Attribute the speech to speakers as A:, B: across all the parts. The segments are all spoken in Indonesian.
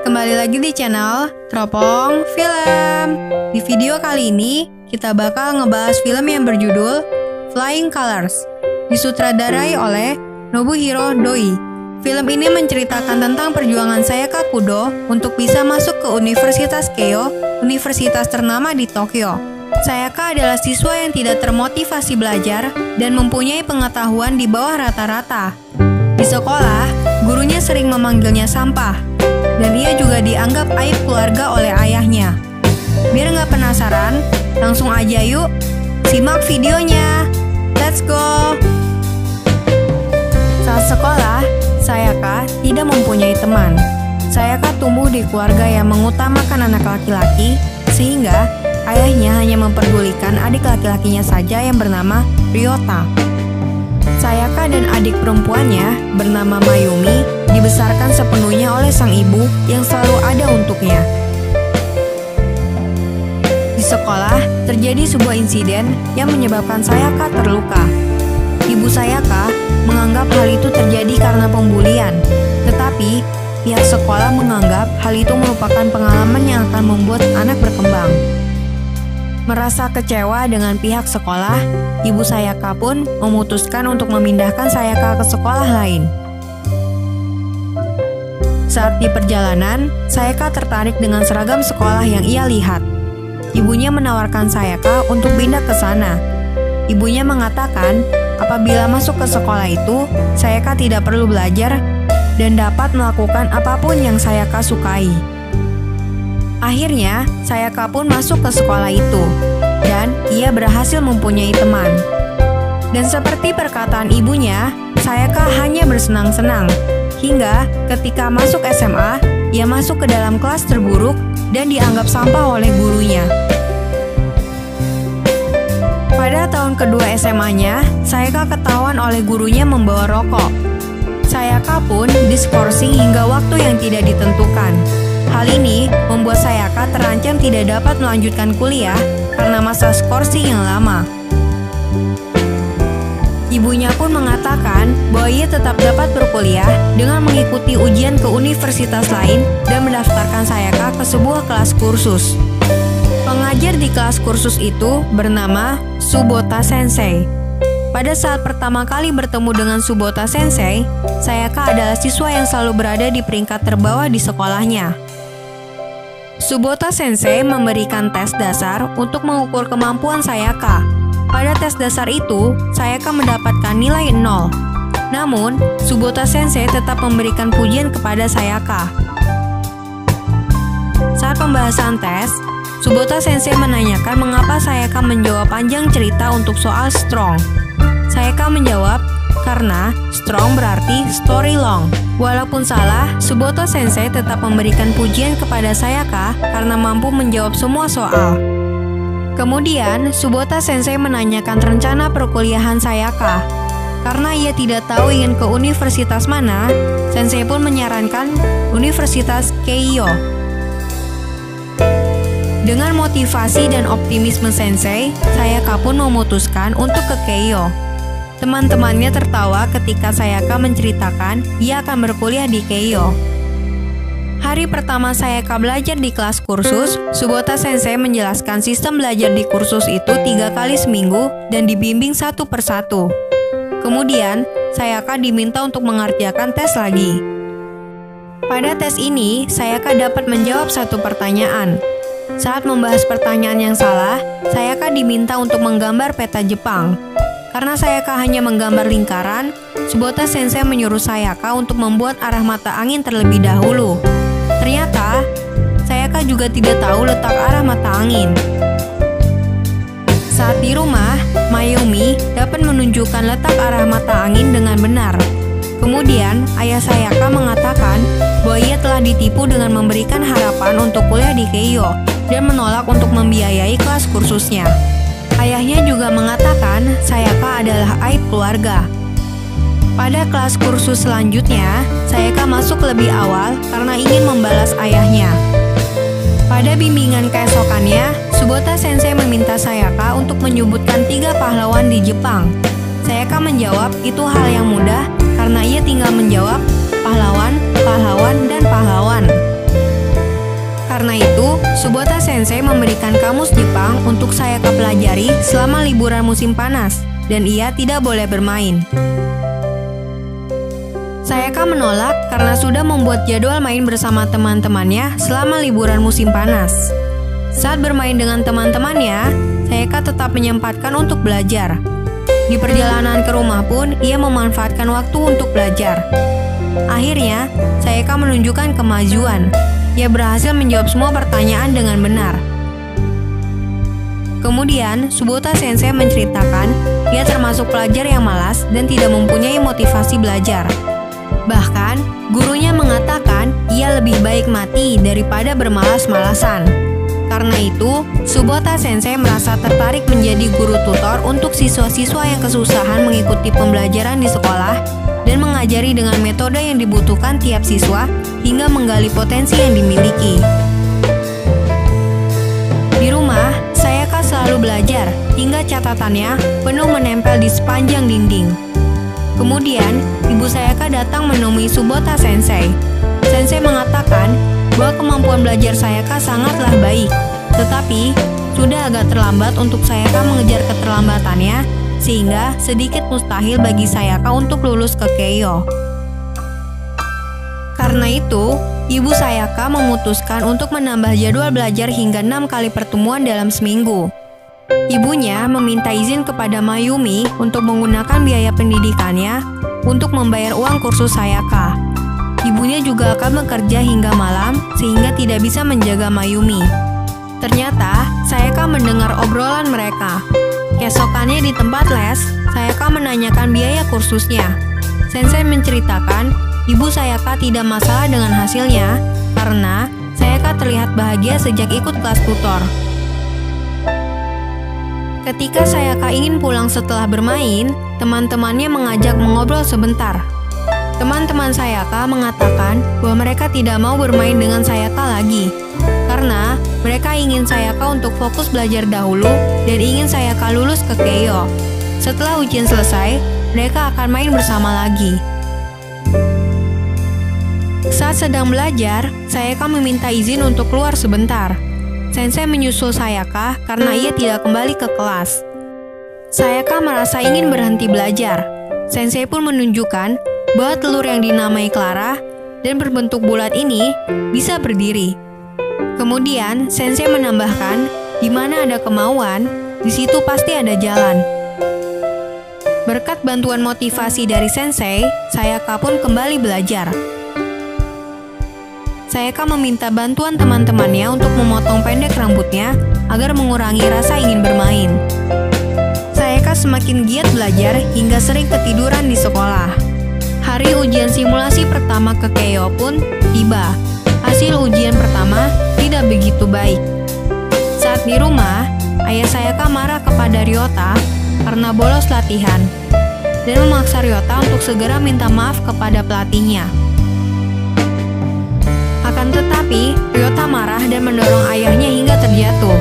A: kembali lagi di channel Teropong Film. Di video kali ini, kita bakal ngebahas film yang berjudul Flying Colors, disutradarai oleh Nobuhiro Doi. Film ini menceritakan tentang perjuangan Sayaka Kudo untuk bisa masuk ke Universitas Keio, universitas ternama di Tokyo. Sayaka adalah siswa yang tidak termotivasi belajar dan mempunyai pengetahuan di bawah rata-rata. Di sekolah, gurunya sering memanggilnya sampah, dan ia juga dianggap aib keluarga oleh ayahnya. Biar nggak penasaran, langsung aja yuk, simak videonya. Let's go! Saat sekolah, Sayaka tidak mempunyai teman. Sayaka tumbuh di keluarga yang mengutamakan anak laki-laki, sehingga ayahnya hanya memperdulikan adik laki-lakinya saja yang bernama Ryota. Sayaka dan adik perempuannya bernama Mayumi dibesarkan sepenuhnya oleh sang ibu yang selalu ada untuknya. Di sekolah, terjadi sebuah insiden yang menyebabkan Sayaka terluka. Ibu Sayaka menganggap hal itu terjadi karena pembulian, tetapi pihak sekolah menganggap hal itu merupakan pengalaman yang akan membuat anak berkembang. Merasa kecewa dengan pihak sekolah, ibu Sayaka pun memutuskan untuk memindahkan Sayaka ke sekolah lain. Saat di perjalanan, Sayaka tertarik dengan seragam sekolah yang ia lihat. Ibunya menawarkan Sayaka untuk pindah ke sana. Ibunya mengatakan, apabila masuk ke sekolah itu, Sayaka tidak perlu belajar dan dapat melakukan apa pun yang Sayaka sukai. Akhirnya, Sayaka pun masuk ke sekolah itu, dan ia berhasil mempunyai teman. Dan seperti perkataan ibunya, Sayaka hanya bersenang-senang. Hingga ketika masuk SMA, ia masuk ke dalam kelas terburuk dan dianggap sampah oleh gurunya. Pada tahun kedua SMA-nya, Sayaka ketahuan oleh gurunya membawa rokok. Sayaka pun diskorsing hingga waktu yang tidak ditentukan. Hal ini membuat Sayaka terancam tidak dapat melanjutkan kuliah karena masa skorsing yang lama. Ibunya pun mengatakan bahwa ia tetap dapat berkuliah dengan mengikuti ujian ke universitas lain dan mendaftarkan Sayaka ke sebuah kelas kursus. Pengajar di kelas kursus itu bernama Subota Sensei. Pada saat pertama kali bertemu dengan Subota Sensei, Sayaka adalah siswa yang selalu berada di peringkat terbawah di sekolahnya. Subota Sensei memberikan tes dasar untuk mengukur kemampuan Sayaka. Pada tes dasar itu, Sayaka mendapatkan nilai 0. Namun, Subota Sensei tetap memberikan pujian kepada Sayaka. Saat pembahasan tes, Subota Sensei menanyakan mengapa Sayaka menjawab panjang cerita untuk soal strong. Sayaka menjawab, karena strong berarti story long. Walaupun salah, Suboto Sensei tetap memberikan pujian kepada Sayaka karena mampu menjawab semua soal. Kemudian, Subota Sensei menanyakan rencana perkuliahan Sayaka. Karena ia tidak tahu ingin ke universitas mana, Sensei pun menyarankan Universitas Keio. Dengan motivasi dan optimisme Sensei, Sayaka pun memutuskan untuk ke Keio. Teman-temannya tertawa ketika Sayaka menceritakan ia akan berkuliah di Keio. Hari pertama Sayaka belajar di kelas kursus, Subota Sensei menjelaskan sistem belajar di kursus itu tiga kali seminggu dan dibimbing satu persatu. Kemudian, Sayaka diminta untuk mengerjakan tes lagi. Pada tes ini, Sayaka dapat menjawab satu pertanyaan. Saat membahas pertanyaan yang salah, Sayaka diminta untuk menggambar peta Jepang. Karena Sayaka hanya menggambar lingkaran, Subota Sensei menyuruh Sayaka untuk membuat arah mata angin terlebih dahulu. Ternyata, Sayaka juga tidak tahu letak arah mata angin. Saat di rumah, Mayumi dapat menunjukkan letak arah mata angin dengan benar. Kemudian, ayah Sayaka mengatakan bahwa ia telah ditipu dengan memberikan harapan untuk kuliah di Keio dan menolak untuk membiayai kelas kursusnya. Ayahnya juga mengatakan Sayaka adalah aib keluarga. Pada kelas kursus selanjutnya, Sayaka masuk lebih awal karena ingin membalas ayahnya. Pada bimbingan keesokannya, Subota Sensei meminta Sayaka untuk menyebutkan tiga pahlawan di Jepang. Sayaka menjawab itu hal yang mudah karena ia tinggal menjawab pahlawan, pahlawan, dan pahlawan. Karena itu, Subota Sensei memberikan kamus Jepang untuk Sayaka pelajari selama liburan musim panas, dan ia tidak boleh bermain. Sayaka menolak karena sudah membuat jadwal main bersama teman-temannya selama liburan musim panas. Saat bermain dengan teman-temannya, Sayaka tetap menyempatkan untuk belajar. Di perjalanan ke rumah pun, ia memanfaatkan waktu untuk belajar. Akhirnya, Sayaka menunjukkan kemajuan. Ia berhasil menjawab semua pertanyaan dengan benar. Kemudian, Subota Sensei menceritakan ia termasuk pelajar yang malas dan tidak mempunyai motivasi belajar. Bahkan, gurunya mengatakan ia lebih baik mati daripada bermalas-malasan. Karena itu, Subota Sensei merasa tertarik menjadi guru tutor untuk siswa-siswa yang kesusahan mengikuti pembelajaran di sekolah dan mengajari dengan metode yang dibutuhkan tiap siswa hingga menggali potensi yang dimiliki. Di rumah, Sayaka selalu belajar hingga catatannya penuh menempel di sepanjang dinding. Kemudian, ibu Sayaka datang menemui Subota Sensei. Sensei mengatakan bahwa kemampuan belajar Sayaka sangatlah baik, tetapi sudah agak terlambat untuk Sayaka mengejar keterlambatannya, sehingga sedikit mustahil bagi Sayaka untuk lulus ke Keio. Karena itu, Ibu Sayaka memutuskan untuk menambah jadwal belajar hingga enam kali pertemuan dalam seminggu. Ibunya meminta izin kepada Mayumi untuk menggunakan biaya pendidikannya untuk membayar uang kursus Sayaka. Ibunya juga akan bekerja hingga malam sehingga tidak bisa menjaga Mayumi. Ternyata, Sayaka mendengar obrolan mereka. Kesokannya di tempat les, Sayaka menanyakan biaya kursusnya. Sensei menceritakan, ibu Sayaka tidak masalah dengan hasilnya karena Sayaka terlihat bahagia sejak ikut kelas tutor. Ketika Sayaka ingin pulang setelah bermain, teman-temannya mengajak mengobrol sebentar. Teman-teman Sayaka mengatakan bahwa mereka tidak mau bermain dengan Sayaka lagi, karena mereka ingin Sayaka untuk fokus belajar dahulu dan ingin Sayaka lulus ke Keio. Setelah ujian selesai, mereka akan main bersama lagi. Saat sedang belajar, Sayaka meminta izin untuk keluar sebentar. Sensei menyusul Sayaka karena ia tidak kembali ke kelas. Sayaka merasa ingin berhenti belajar. Sensei pun menunjukkan bahwa telur yang dinamai Clara dan berbentuk bulat ini bisa berdiri. Kemudian, Sensei menambahkan, di mana ada kemauan, di situ pasti ada jalan. Berkat bantuan motivasi dari Sensei, Sayaka pun kembali belajar. Sayaka meminta bantuan teman-temannya untuk memotong pendek rambutnya agar mengurangi rasa ingin bermain. Sayaka semakin giat belajar hingga sering ketiduran di sekolah. Hari ujian simulasi pertama ke Keio pun tiba. Hasil ujian pertama tidak begitu baik. Saat di rumah, ayah Sayaka marah kepada Ryota karena bolos latihan dan memaksa Ryota untuk segera minta maaf kepada pelatihnya. Tetapi, Ryota marah dan mendorong ayahnya hingga terjatuh.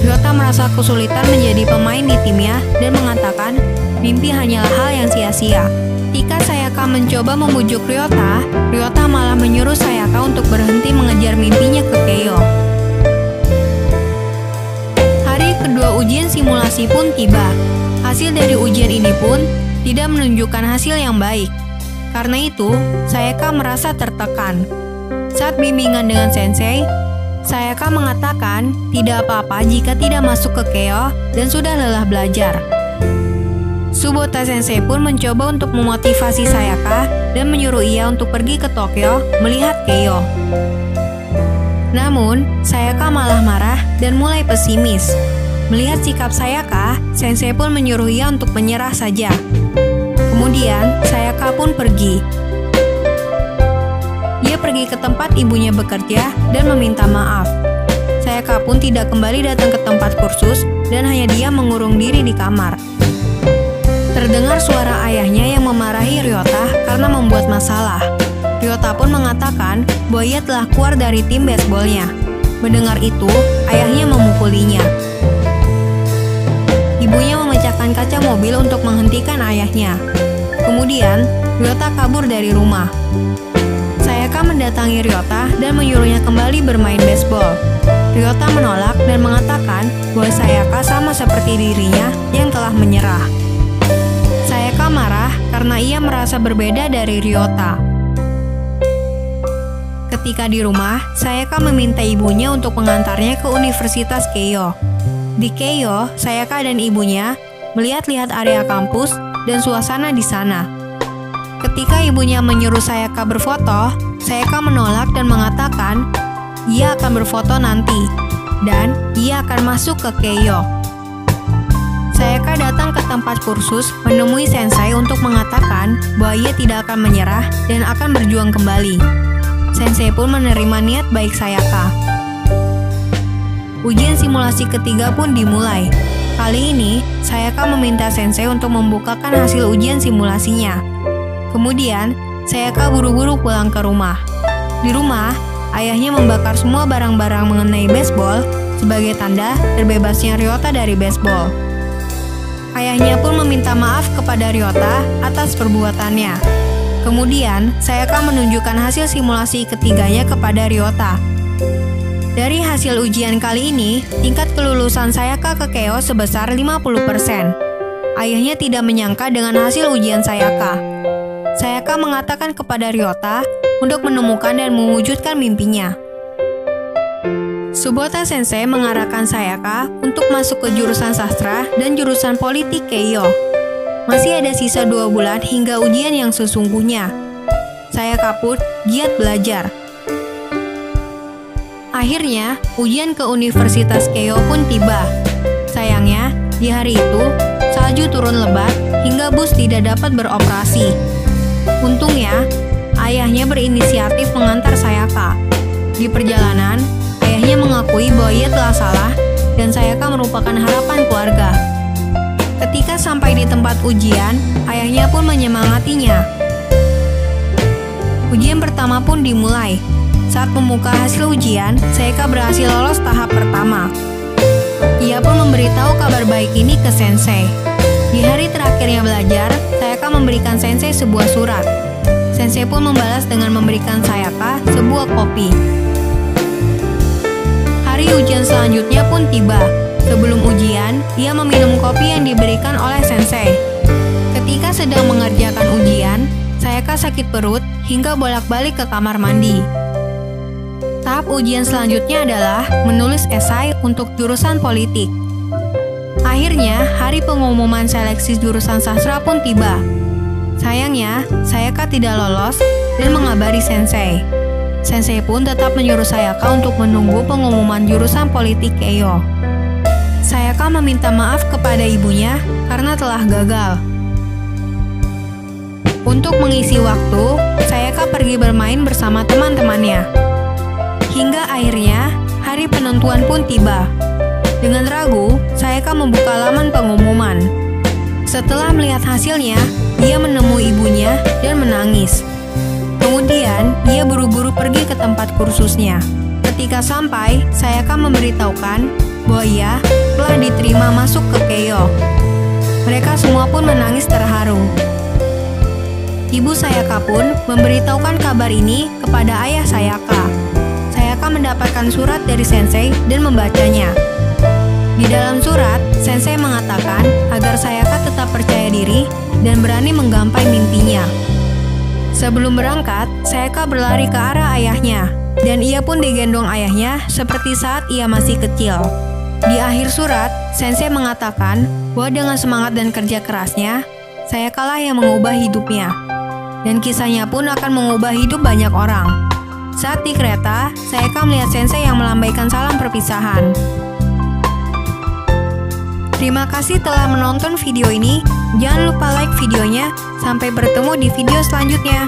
A: Ryota merasa kesulitan menjadi pemain di timnya dan mengatakan mimpi hanyalah hal yang sia-sia. Ketika Sayaka mencoba membujuk Ryota, Ryota malah menyuruh Sayaka untuk berhenti mengejar mimpinya ke Keio. Hari kedua ujian simulasi pun tiba. Hasil dari ujian ini pun tidak menunjukkan hasil yang baik. Karena itu, Sayaka merasa tertekan. Saat bimbingan dengan sensei, Sayaka mengatakan tidak apa-apa jika tidak masuk ke Keo dan sudah lelah belajar. Subota Sensei pun mencoba untuk memotivasi Sayaka dan menyuruh ia untuk pergi ke Tokyo melihat Keo. Namun, Sayaka malah marah dan mulai pesimis. Melihat sikap Sayaka, Sensei pun menyuruh ia untuk menyerah saja. Kemudian, Sayaka pun pergi pergi ke tempat ibunya bekerja dan meminta maaf. Sayaka pun tidak kembali datang ke tempat kursus dan hanya dia mengurung diri di kamar. Terdengar suara ayahnya yang memarahi Ryota karena membuat masalah. Ryota pun mengatakan bahwa ia telah keluar dari tim baseballnya. Mendengar itu, ayahnya memukulinya. Ibunya memecahkan kaca mobil untuk menghentikan ayahnya. Kemudian, Ryota kabur dari rumah. Mendatangi Ryota dan menyuruhnya kembali bermain baseball. Ryota menolak dan mengatakan bahwa Sayaka sama seperti dirinya yang telah menyerah. Sayaka marah karena ia merasa berbeda dari Ryota. Ketika di rumah, Sayaka meminta ibunya untuk mengantarnya ke Universitas Keio. Di Keio, Sayaka dan ibunya melihat-lihat area kampus dan suasana di sana. Ketika ibunya menyuruh Sayaka berfoto, Sayaka menolak dan mengatakan ia akan berfoto nanti dan ia akan masuk ke Keio. Sayaka datang ke tempat kursus menemui sensei untuk mengatakan bahwa ia tidak akan menyerah dan akan berjuang kembali. Sensei pun menerima niat baik Sayaka. Ujian simulasi ketiga pun dimulai. Kali ini, Sayaka meminta Sensei untuk membukakan hasil ujian simulasinya. Kemudian, Sayaka buru-buru pulang ke rumah. Di rumah, ayahnya membakar semua barang-barang mengenai baseball sebagai tanda terbebasnya Ryota dari baseball. Ayahnya pun meminta maaf kepada Ryota atas perbuatannya. Kemudian, Sayaka menunjukkan hasil simulasi ketiganya kepada Ryota. Dari hasil ujian kali ini, tingkat kelulusan Sayaka ke Keo sebesar 50%. Ayahnya tidak menyangka dengan hasil ujian Sayaka. Sayaka mengatakan kepada Ryota untuk menemukan dan mewujudkan mimpinya. Subota Sensei mengarahkan Sayaka untuk masuk ke jurusan sastra dan jurusan politik Keio. Masih ada sisa dua bulan hingga ujian yang sesungguhnya. Saya kaput, giat belajar. Akhirnya, ujian ke Universitas Keio pun tiba. Sayangnya, di hari itu, salju turun lebat hingga bus tidak dapat beroperasi. Untungnya, ayahnya berinisiatif mengantar Sayaka. Di perjalanan, ayahnya mengakui bahwa ia telah salah dan Sayaka merupakan harapan keluarga. Ketika sampai di tempat ujian, ayahnya pun menyemangatinya. Ujian pertama pun dimulai. Saat membuka hasil ujian, Seika berhasil lolos tahap pertama. Ia pun memberitahu kabar baik ini ke Sensei. Di hari terakhirnya belajar, Sayaka memberikan Sensei sebuah surat. Sensei pun membalas dengan memberikan Sayaka sebuah kopi. Hari ujian selanjutnya pun tiba. Sebelum ujian, ia meminum kopi yang diberikan oleh sensei. Ketika sedang mengerjakan ujian, Sayaka sakit perut hingga bolak-balik ke kamar mandi. Tahap ujian selanjutnya adalah menulis esai untuk jurusan politik. Akhirnya, hari pengumuman seleksi jurusan sastra pun tiba. Sayangnya, Sayaka tidak lolos dan mengabari sensei. Sensei pun tetap menyuruh Sayaka untuk menunggu pengumuman jurusan politik Keio. Sayaka meminta maaf kepada ibunya karena telah gagal. Untuk mengisi waktu, Sayaka pergi bermain bersama teman-temannya. Hingga akhirnya, hari penentuan pun tiba. Dengan ragu, Sayaka membuka laman pengumuman. Setelah melihat hasilnya, dia menemui ibunya dan menangis. Kemudian, dia buru-buru pergi ke tempat kursusnya. Ketika sampai, Sayaka memberitahukan bahwa ia telah diterima masuk ke Keio. Mereka semua pun menangis terharu. Ibu Sayaka pun memberitahukan kabar ini kepada ayah Sayaka. Sayaka mendapatkan surat dari Sensei dan membacanya. Di dalam surat, Sensei mengatakan agar Sayaka tetap percaya diri dan berani menggapai mimpinya. Sebelum berangkat, Sayaka berlari ke arah ayahnya, dan ia pun digendong ayahnya seperti saat ia masih kecil. Di akhir surat, Sensei mengatakan bahwa dengan semangat dan kerja kerasnya, saya kalah yang mengubah hidupnya. Dan kisahnya pun akan mengubah hidup banyak orang. Saat di kereta, saya akan melihat Sensei yang melambaikan salam perpisahan. Terima kasih telah menonton video ini. Jangan lupa like videonya. Sampai bertemu di video selanjutnya.